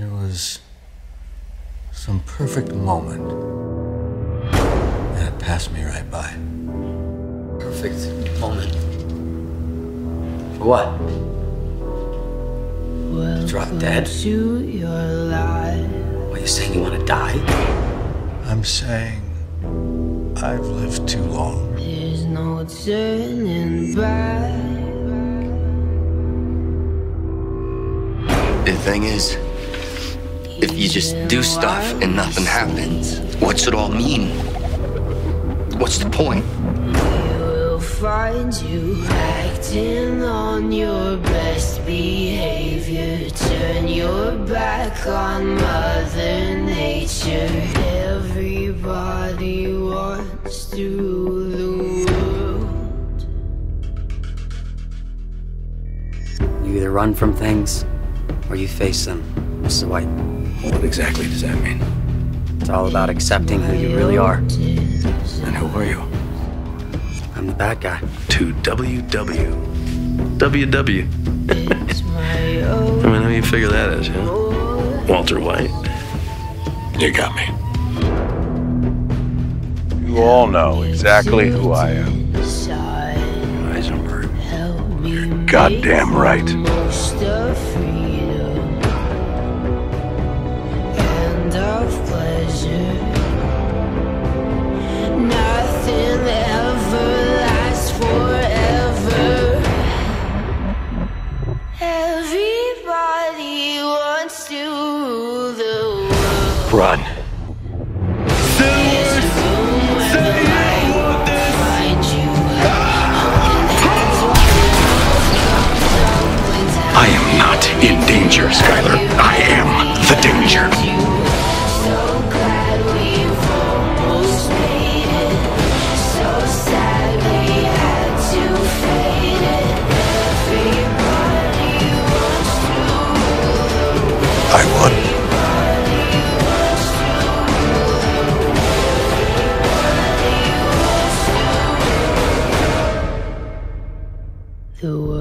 There was some perfect moment. And it passed me right by. Perfect moment. For what? Drop dead? To your life. What, you saying you want to die? I'm saying I've lived too long. There's no turning back. The thing is, if you just do stuff and nothing happens, what's it all mean? What's the point? We'll find you acting on your best behavior. Turn your back on Mother Nature. Everybody wants to the world. You either run from things or you face them. Mr. White. What exactly does that mean? It's all about accepting who you really are. And who are you? I'm the bad guy. To WW. WW. I mean, how do you figure that is, yeah? Walter White. You got me. You all know exactly who I am. Side. Heisenberg. Help You're goddamn make right. Run. World.